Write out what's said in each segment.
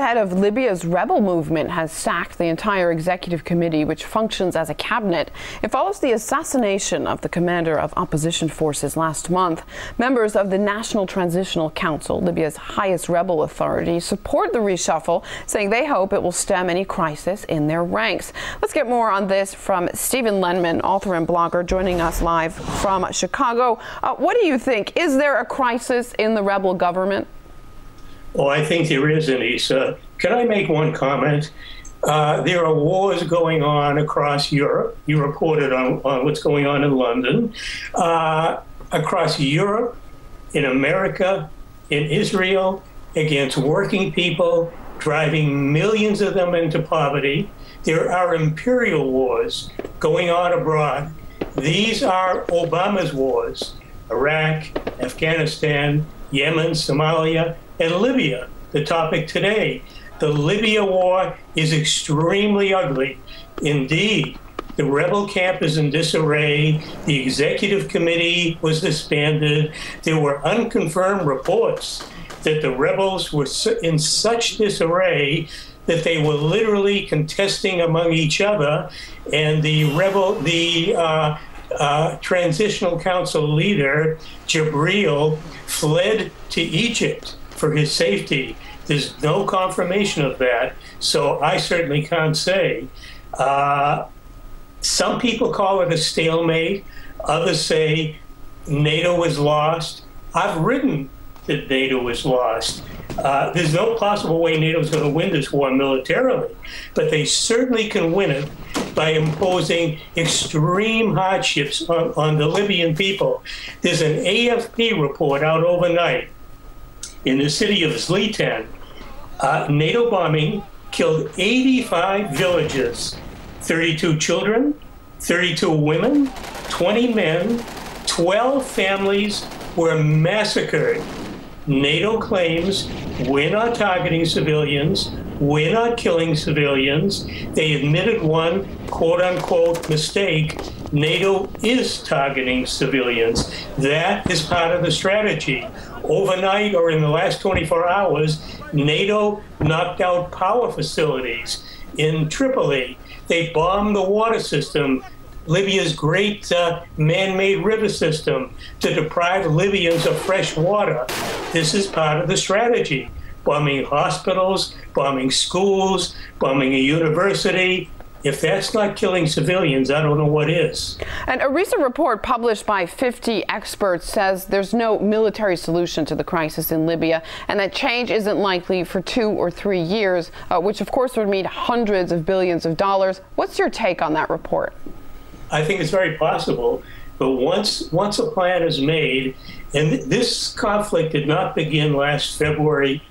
The head of Libya's rebel movement has sacked the entire executive committee, which functions as a cabinet. It follows the assassination of the commander of opposition forces last month. Members of the National Transitional Council, Libya's highest rebel authority, support the reshuffle, saying they hope it will stem any crisis in their ranks. Let's get more on this from Stephen Lendman, author and blogger, joining us live from Chicago. Uh, what do you think? Is there a crisis in the rebel government? Well, I think there is, Anissa. Can I make one comment? Uh, there are wars going on across Europe. You reported on, on what's going on in London. Uh, across Europe, in America, in Israel, against working people, driving millions of them into poverty. There are imperial wars going on abroad. These are Obama's wars Iraq, Afghanistan, Yemen, Somalia, and Libya, the topic today. The Libya war is extremely ugly. Indeed, the rebel camp is in disarray. The executive committee was disbanded. There were unconfirmed reports that the rebels were in such disarray that they were literally contesting among each other, and the rebel, the uh, uh, transitional council leader Jibril fled to Egypt for his safety. There's no confirmation of that, so I certainly can't say. Uh, some people call it a stalemate. Others say NATO was lost. I've written that NATO was lost. Uh, there's no possible way NATO is going to win this war militarily, but they certainly can win it by imposing extreme hardships on, on the Libyan people. There's an AFP report out overnight in the city of Zliten, uh, NATO bombing killed 85 villages, 32 children, 32 women, 20 men, 12 families were massacred. NATO claims we're not targeting civilians, we're not killing civilians. They admitted one quote unquote mistake. NATO is targeting civilians. That is part of the strategy overnight or in the last 24 hours, NATO knocked out power facilities in Tripoli. They bombed the water system, Libya's great uh, man made river system, to deprive Libyans of fresh water. This is part of the strategy bombing hospitals, bombing schools, bombing a university, if that's not killing civilians, I don't know what is. And a recent report published by 50 experts says there's no military solution to the crisis in Libya and that change isn't likely for two or three years, uh, which of course would mean hundreds of billions of dollars. What's your take on that report? I think it's very possible. But once once a plan is made, and th- this conflict did not begin last February,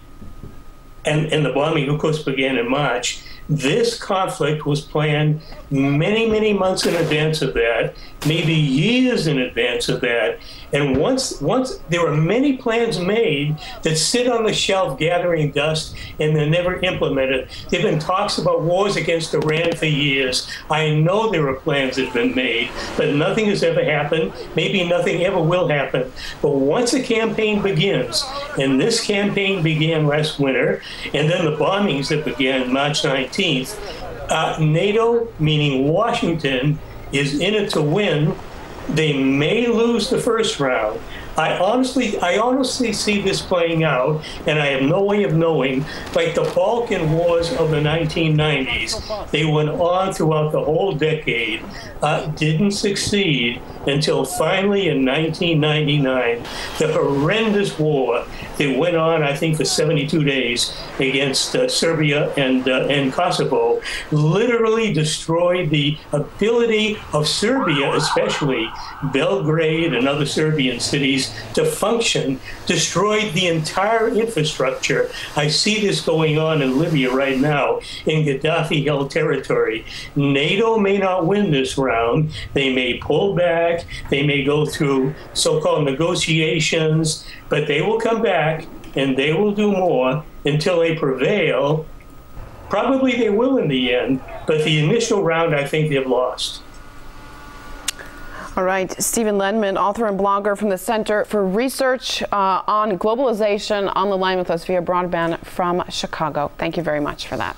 and, and the bombing, of course, began in March this conflict was planned many, many months in advance of that, maybe years in advance of that. And once, once there were many plans made that sit on the shelf gathering dust and they're never implemented. There've been talks about wars against Iran for years. I know there are plans that have been made, but nothing has ever happened. Maybe nothing ever will happen. But once a campaign begins, and this campaign began last winter, and then the bombings that began March 19th 15th. Uh, NATO, meaning Washington, is in it to win. They may lose the first round. I honestly, I honestly see this playing out, and I have no way of knowing. Like the Balkan Wars of the 1990s, they went on throughout the whole decade, uh, didn't succeed until finally in 1999, the horrendous war that went on, I think, for 72 days against uh, Serbia and uh, and Kosovo, literally destroyed the ability of Serbia, especially Belgrade and other Serbian cities, to function, destroyed the entire infrastructure. I see this going on in Libya right now in Gaddafi held territory. NATO may not win this round. They may pull back. They may go through so called negotiations, but they will come back and they will do more until they prevail. Probably they will in the end, but the initial round, I think they've lost. All right, Stephen Lendman, author and blogger from the Center for Research uh, on Globalization, on the line with us via broadband from Chicago. Thank you very much for that.